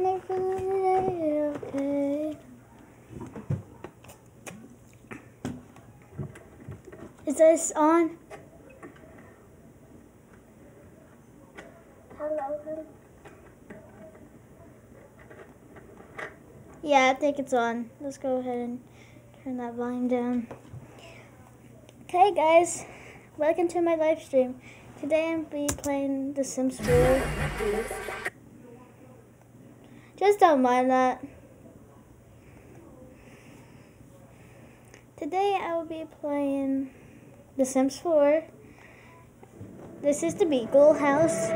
Is this on? Hello. Yeah, I think it's on. Let's go ahead and turn that volume down. Okay, guys. Welcome to my live stream. Today I'm be playing The Sims 4. Just don't mind that. Today I will be playing The Sims 4. This is the Beagle House.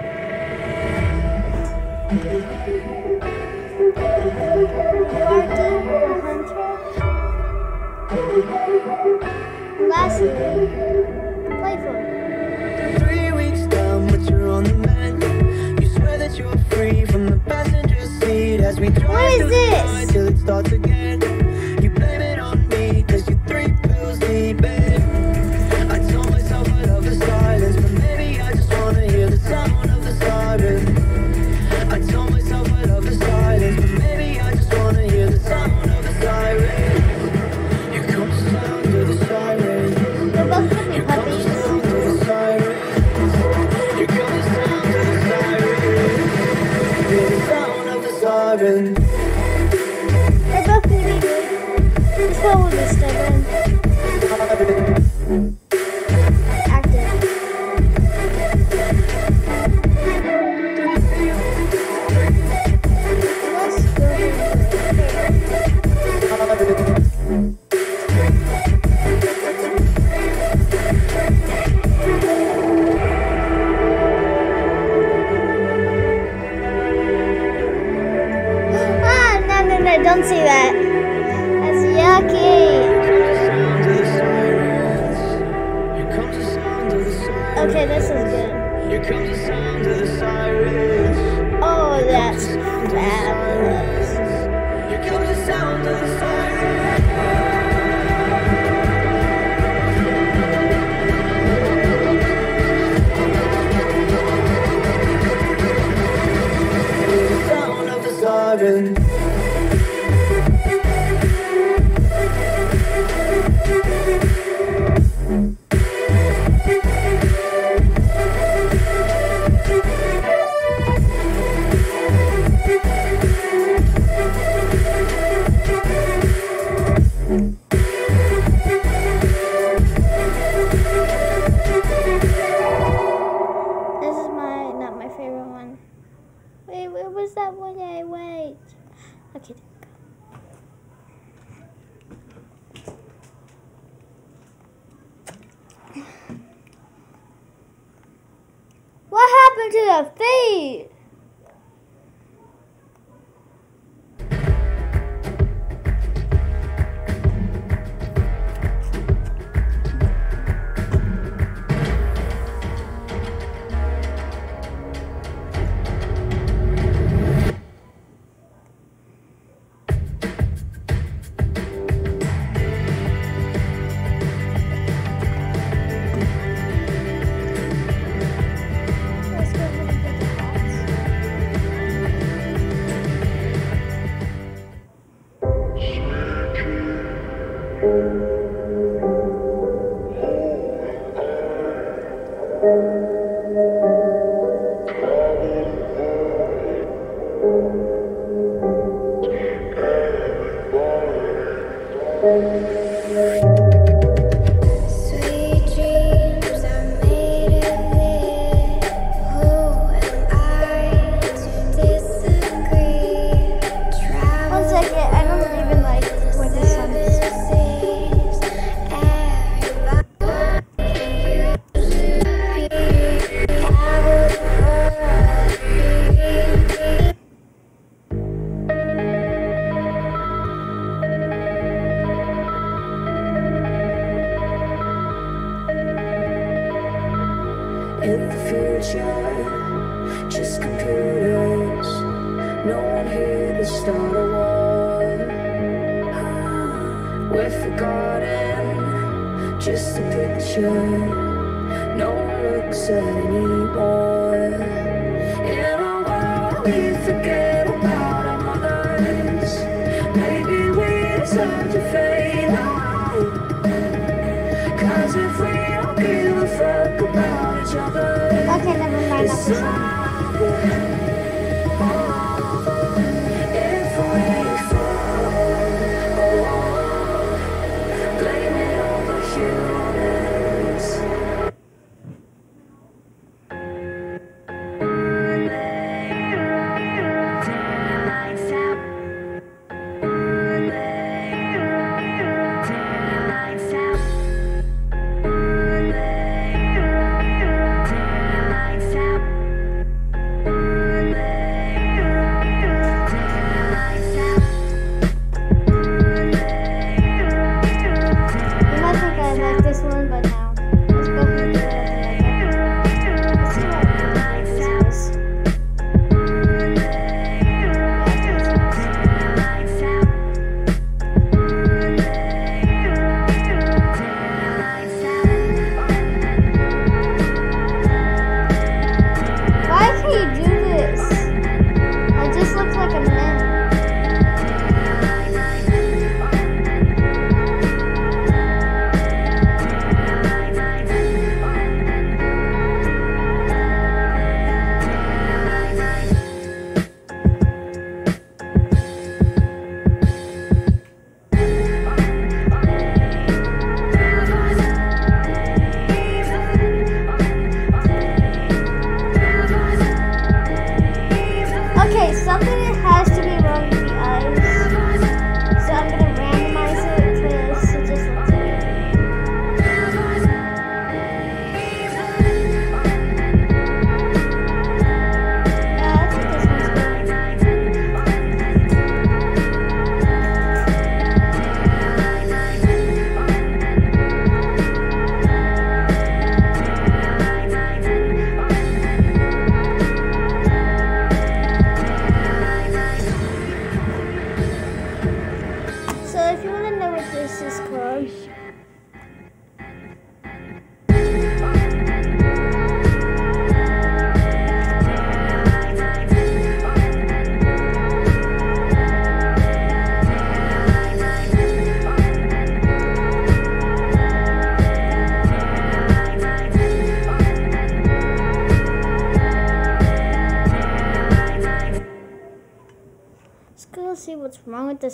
Barton, as we try this?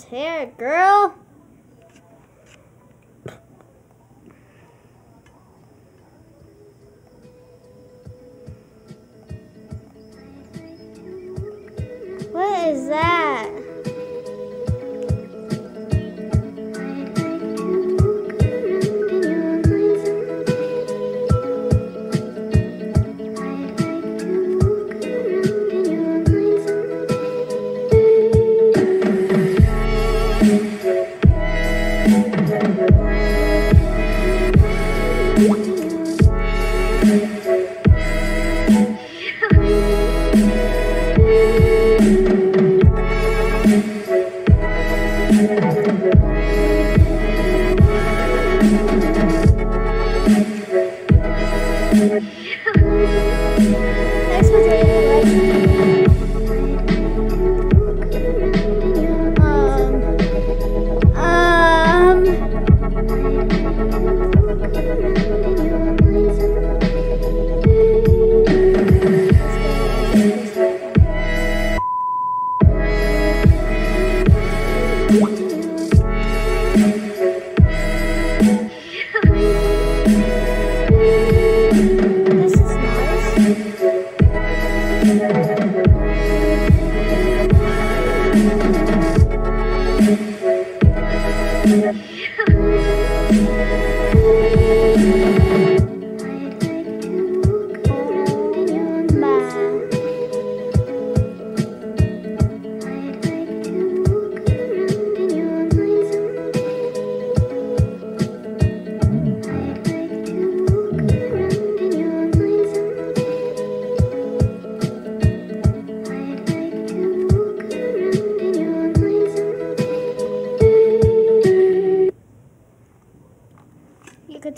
This hair, girl. Thanks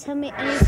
You could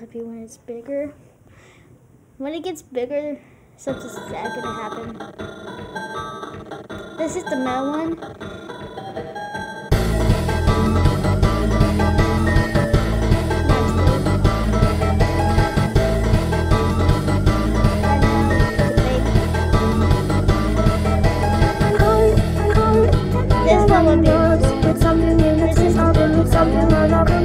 happy when it's bigger. When it gets bigger, something's bad gonna happen. This is the metal one. something new, this is something new, something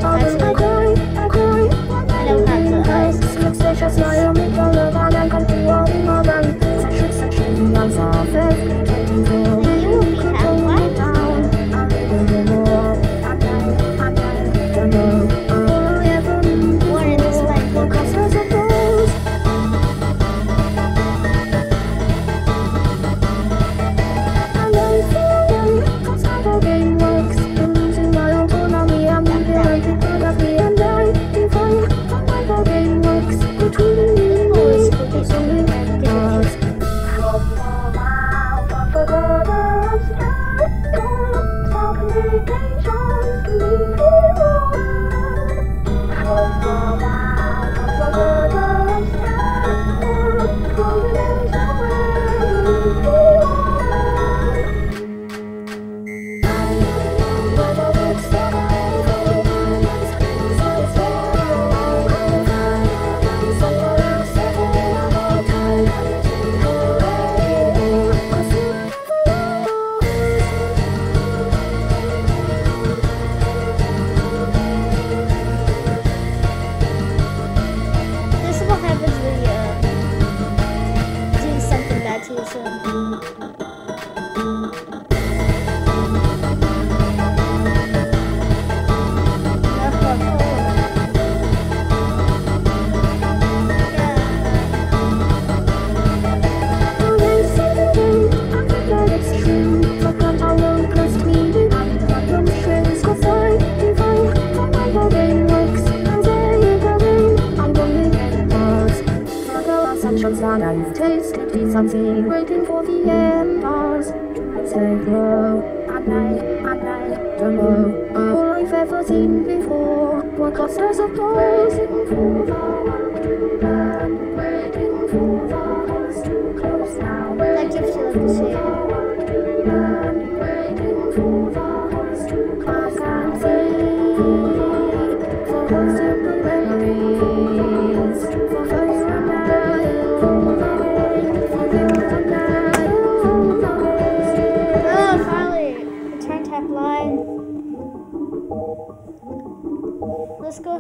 on and tasted something waiting for the embers. say glow at night, at night, don't know all I've ever seen before. What clusters of toys waiting for the world to burn, waiting for the house to close now, waiting for the world.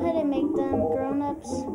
ahead and make them grown ups.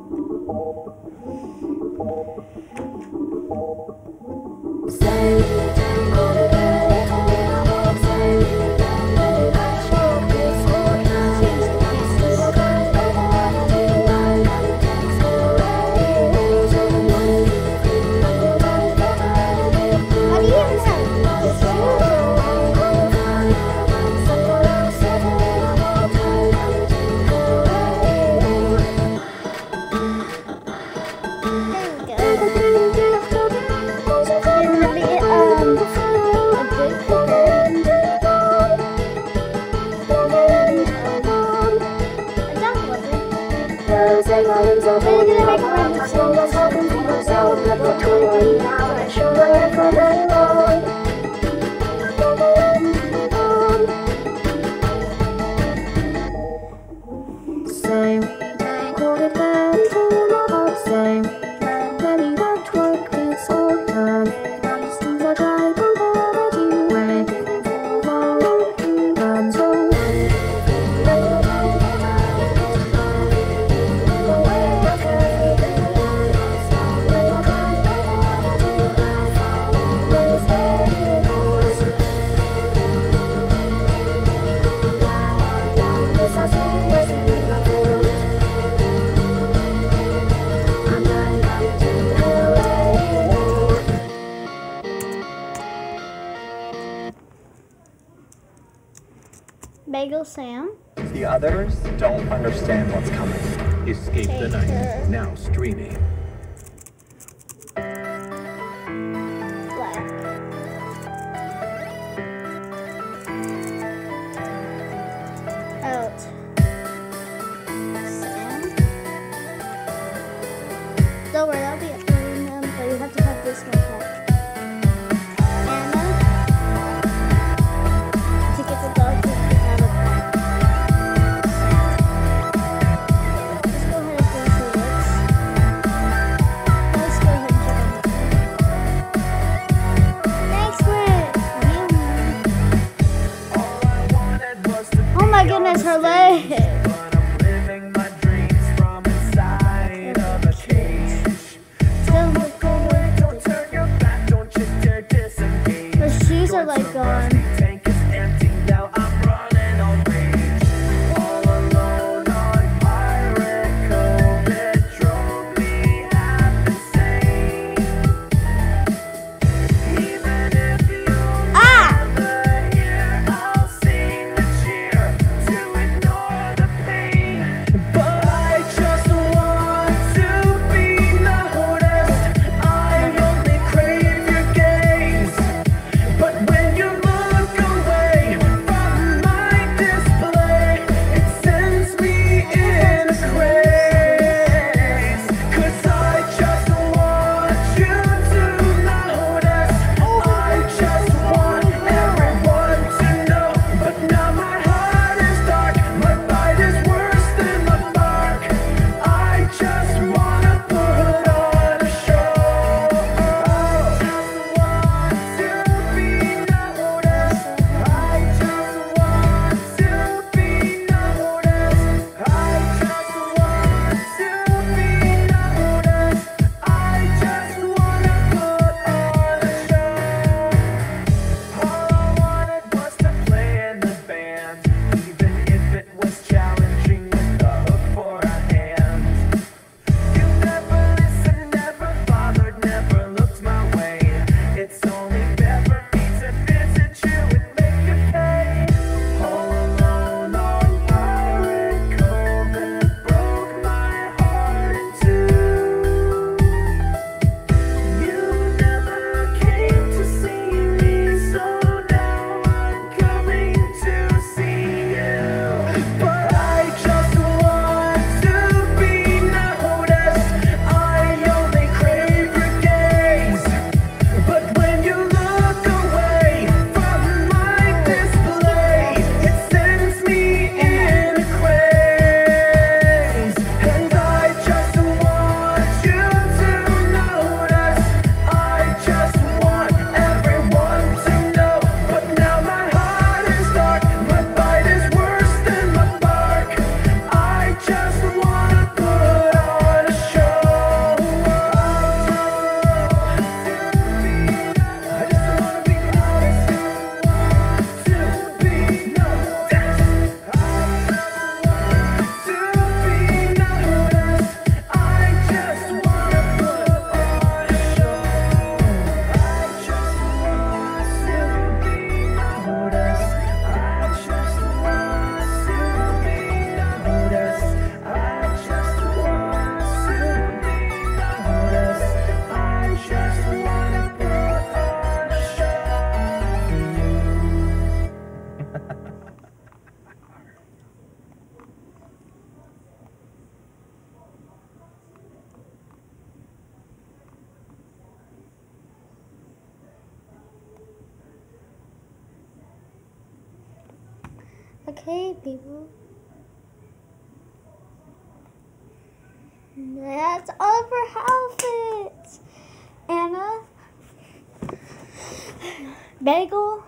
bagel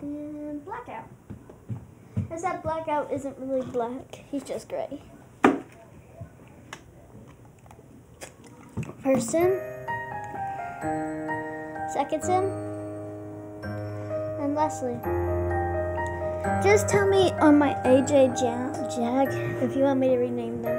and blackout. As that blackout isn't really black, he's just gray. First in, second in, and lastly. Just tell me on my AJ Jag, Jag if you want me to rename them.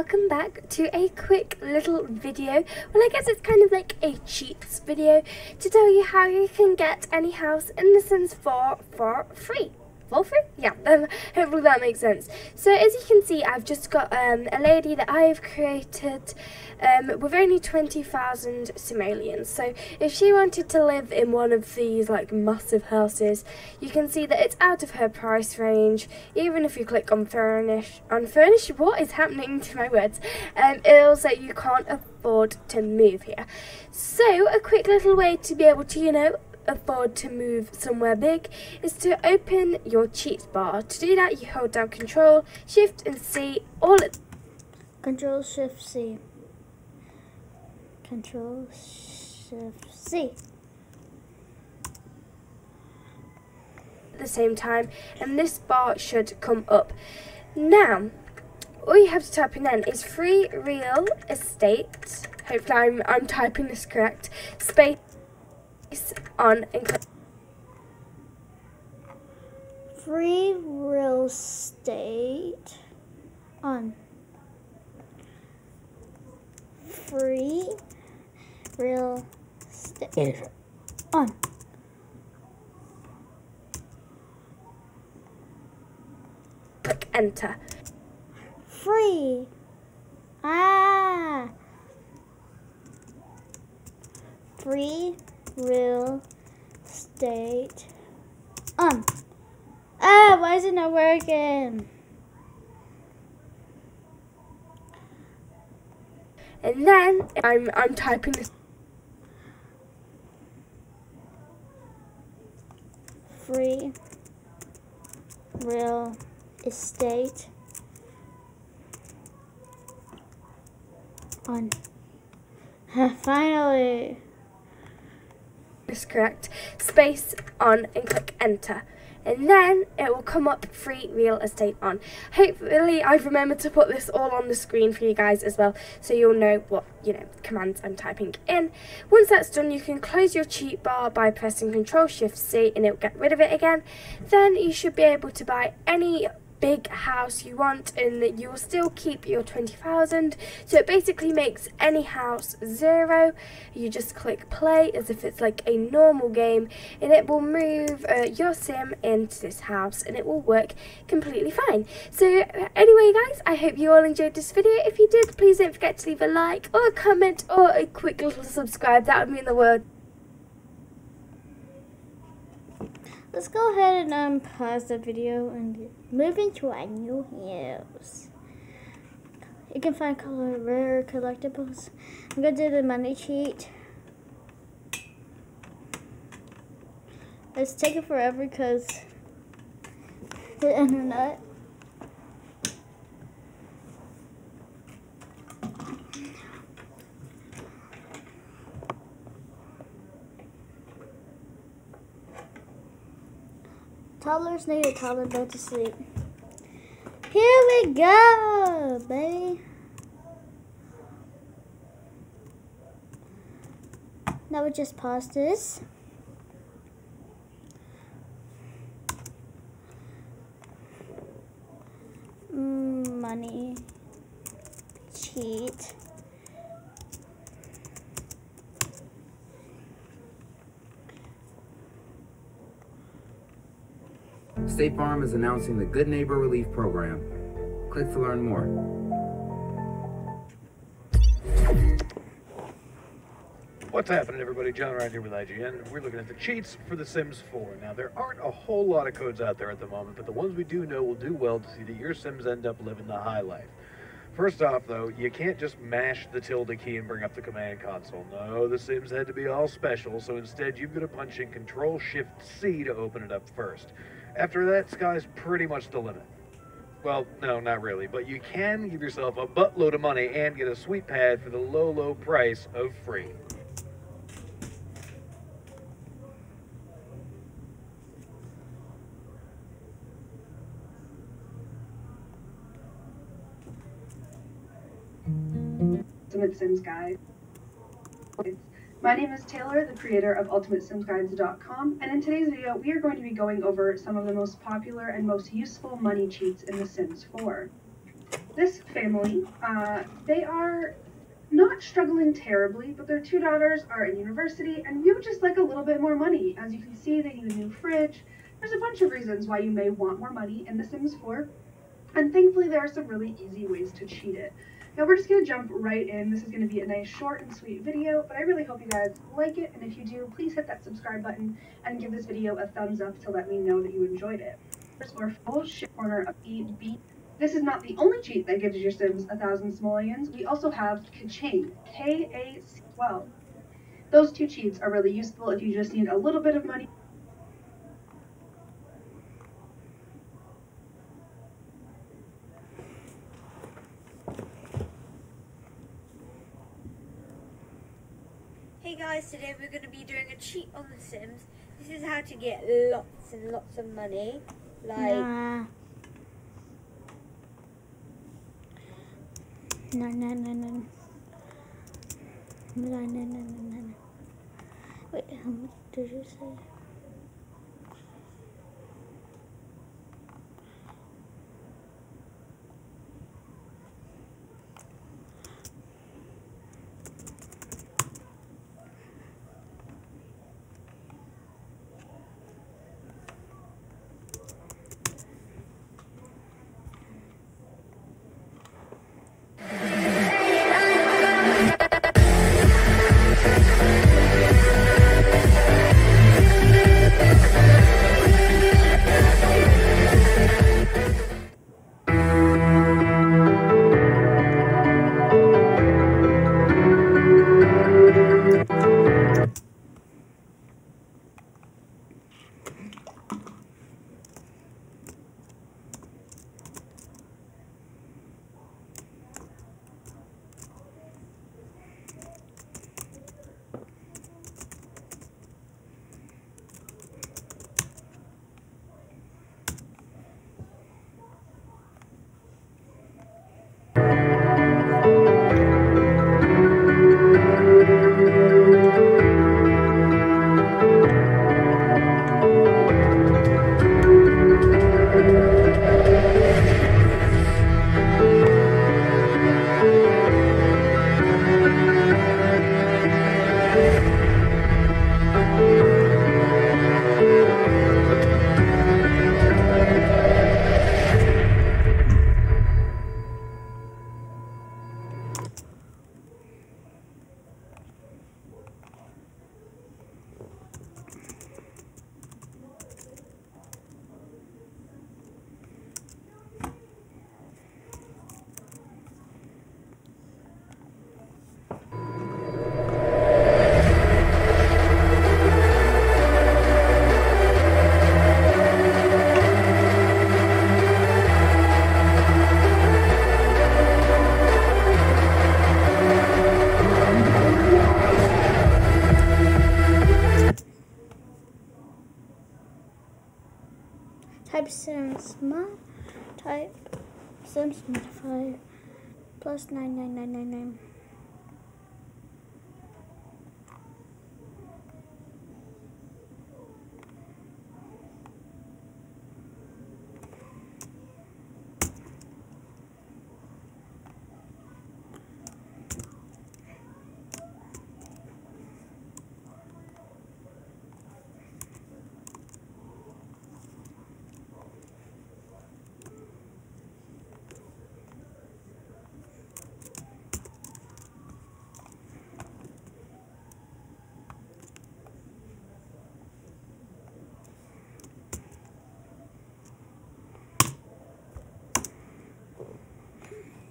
Welcome back to a quick little video. Well, I guess it's kind of like a cheats video to tell you how you can get any house in The Sims 4 for free. Yeah, um, hopefully that makes sense. So as you can see, I've just got um, a lady that I've created um, with only 20,000 simoleons. So if she wanted to live in one of these like massive houses, you can see that it's out of her price range. Even if you click on furnish, on furnish, what is happening to my words? Um, it'll say you can't afford to move here. So a quick little way to be able to, you know, afford to move somewhere big is to open your cheats bar. To do that, you hold down Control, Shift, and C all at Control Shift C. Control Shift C. At the same time, and this bar should come up. Now, all you have to type in then is free real estate. Hopefully, I'm, I'm typing this correct. Space on and click. Free real estate on. Free real estate on. click enter. Free. Ah. Free real estate on. Ah, why is it not working? And then I'm I'm typing this Free real estate on. Finally. Is correct. Space on and click enter. And then it will come up free real estate on. Hopefully I've remembered to put this all on the screen for you guys as well so you'll know what, you know, commands I'm typing in. Once that's done you can close your cheat bar by pressing Control Shift C and it will get rid of it again. Then you should be able to buy any big house you want and that you will still keep your 20,000 so it basically makes any house zero. You just click play as if it's like a normal game and it will move uh, your sim into this house and it will work completely fine. So anyway guys I hope you all enjoyed this video. If you did please don't forget to leave a like or a comment or a quick little subscribe. That would mean the world Let's go ahead and um, pause the video and move into our new house. You can find color rare collectibles. I'm gonna do the money cheat. It's taking forever because the internet. Toddlers need a toddler bed to sleep. Here we go, baby. Now we just pause this. Mm, money. Cheat. State Farm is announcing the Good Neighbor Relief Program. Click to learn more. What's happening, everybody? John right here with IGN. We're looking at the cheats for The Sims 4. Now, there aren't a whole lot of codes out there at the moment, but the ones we do know will do well to see that your Sims end up living the high life. First off, though, you can't just mash the tilde key and bring up the command console. No, the Sims had to be all special, so instead you've got to punch in Control Shift C to open it up first. After that, sky's pretty much the limit. Well, no, not really, but you can give yourself a buttload of money and get a sweet pad for the low, low price of free. Sims Guide. My name is Taylor, the creator of UltimateSimsGuides.com, and in today's video, we are going to be going over some of the most popular and most useful money cheats in The Sims 4. This family, uh, they are not struggling terribly, but their two daughters are in university, and you would just like a little bit more money. As you can see, they need a new fridge. There's a bunch of reasons why you may want more money in The Sims 4, and thankfully there are some really easy ways to cheat it. Now we're just going to jump right in. This is going to be a nice short and sweet video, but I really hope you guys like it, and if you do, please hit that subscribe button and give this video a thumbs up to let me know that you enjoyed it. First, full corner of E-B. This is not the only cheat that gives your Sims a thousand simoleons. We also have Kaching, K-A-C-12. Those two cheats are really useful if you just need a little bit of money Hey guys, today we're going to be doing a cheat on The Sims. This is how to get lots and lots of money. Like, Nah. No, no, no, no. No, no, no, no, no. Wait, how much did you say?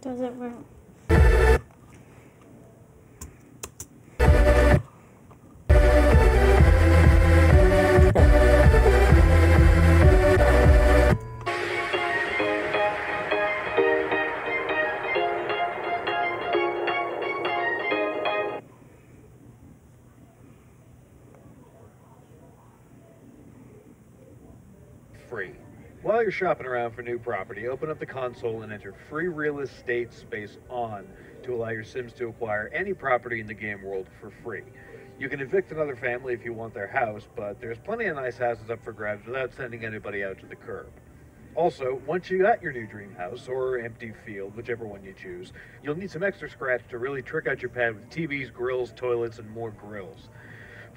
Does it work? You're shopping around for new property, open up the console and enter free real estate space on to allow your Sims to acquire any property in the game world for free. You can evict another family if you want their house, but there's plenty of nice houses up for grabs without sending anybody out to the curb. Also, once you got your new dream house or empty field, whichever one you choose, you'll need some extra scratch to really trick out your pad with TVs, grills, toilets, and more grills.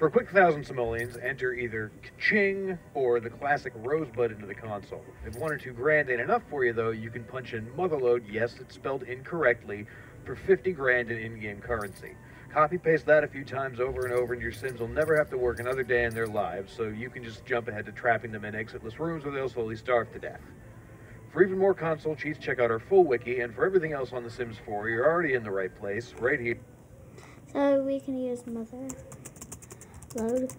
For a quick thousand simoleons, enter either Ching or the classic Rosebud into the console. If one or two grand ain't enough for you, though, you can punch in Motherload, yes, it's spelled incorrectly, for 50 grand in in-game currency. Copy paste that a few times over and over, and your Sims will never have to work another day in their lives, so you can just jump ahead to trapping them in exitless rooms where they'll slowly starve to death. For even more console cheats, check out our full wiki, and for everything else on The Sims 4, you're already in the right place, right here. So we can use mother load,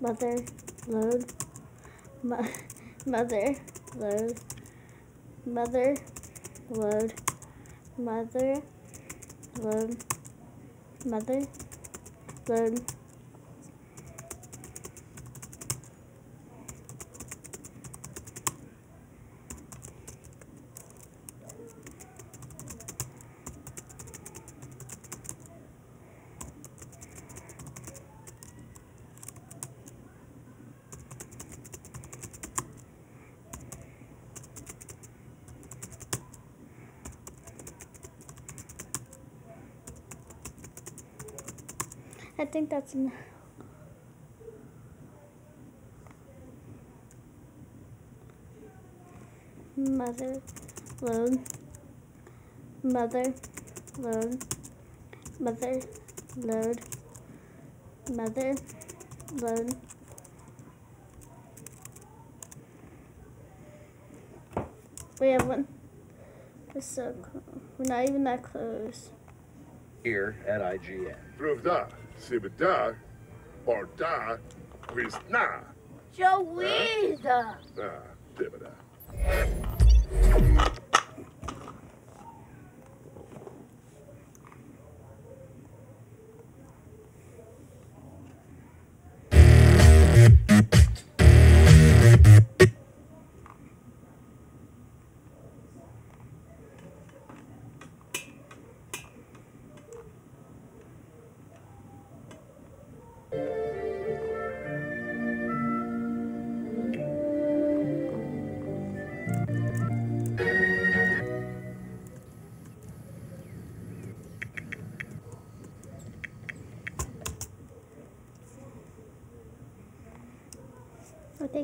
mother. Load, mo- mother. Load, mother. Load, mother. Load, mother. Load. I think that's enough. Mother load. Mother load. Mother load. Mother load. We have one. We're so close. We're not even that close. Here at IGN. Pravda, Sibida, Barda, Vizna. Joida! Ah, Dibida.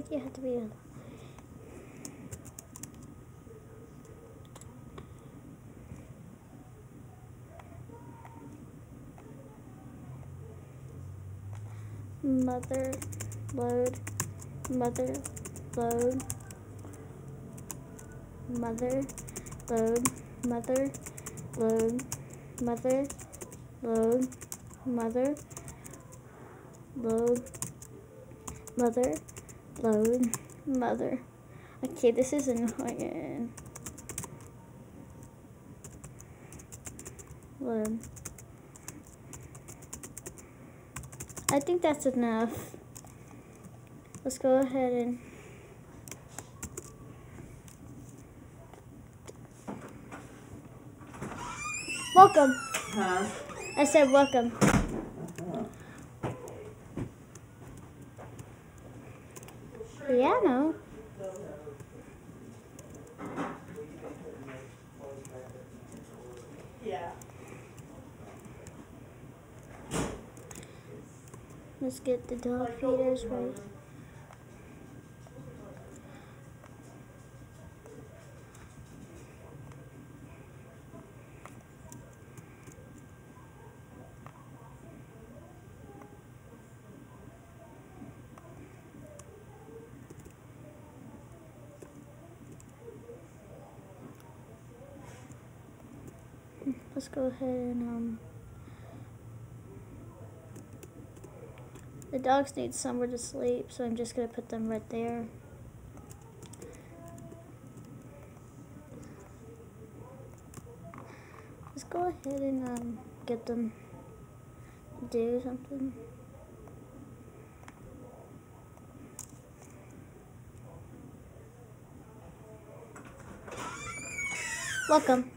I think you have to be a mother load mother load mother load mother load mother load mother load mother load mother. Okay this is annoying. Load. I think that's enough. Let's go ahead and welcome. Huh? I said welcome Let's get the dog feeders right. Let's go ahead and um dogs need somewhere to sleep, so I'm just going to put them right there. Let's go ahead and um, get them do something. Welcome.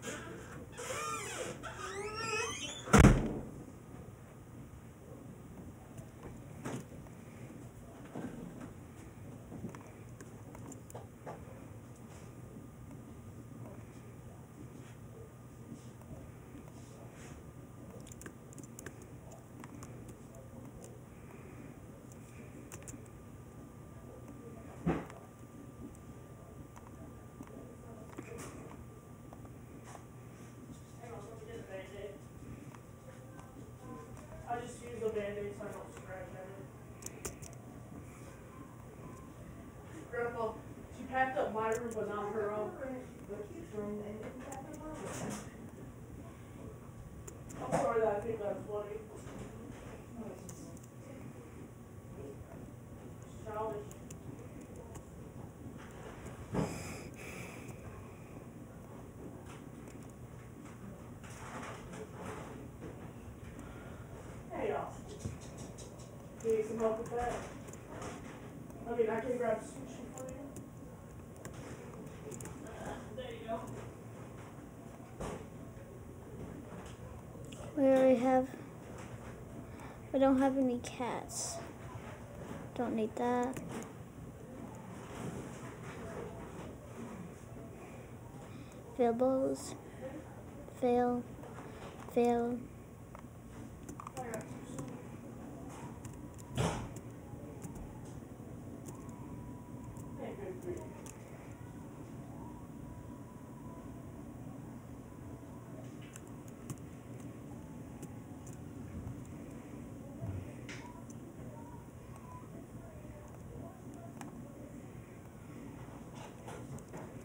Need some help with that? I mean, I can grab sushi for you. There you go. We already have. We don't have any cats. Don't need that. Failbles. Fail. Fail.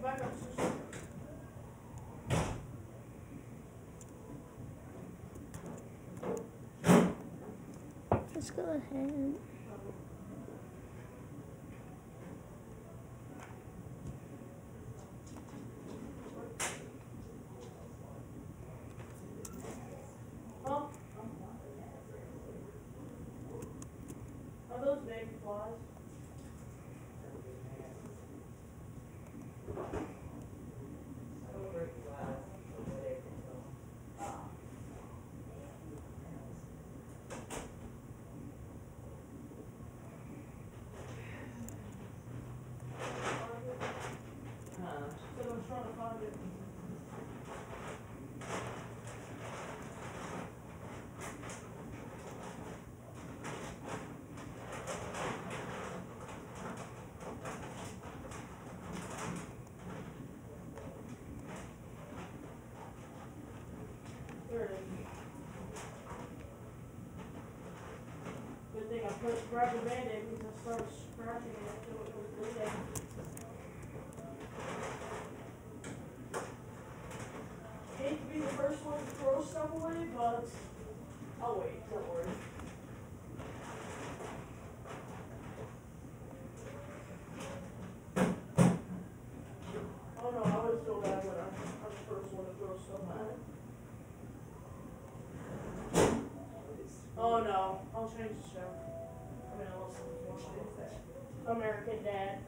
Back up, sushi. Let's go ahead. I the Band-Aid because I scratching it until it was bleeding. Hate to be the first one to throw stuff away, but I'll wait, don't worry. Oh no, I feel bad when I'm, I'm the first one to throw stuff it. Oh no, I'll change the show. Someone wants to. American Dad.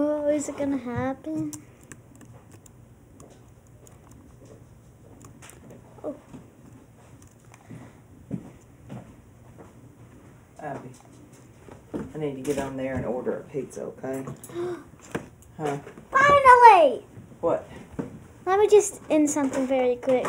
Oh, is it gonna happen? Oh. Abby, I need to get on there and order a pizza, okay? Huh? Finally! What? Let me just end something very quick.